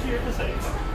was your episode?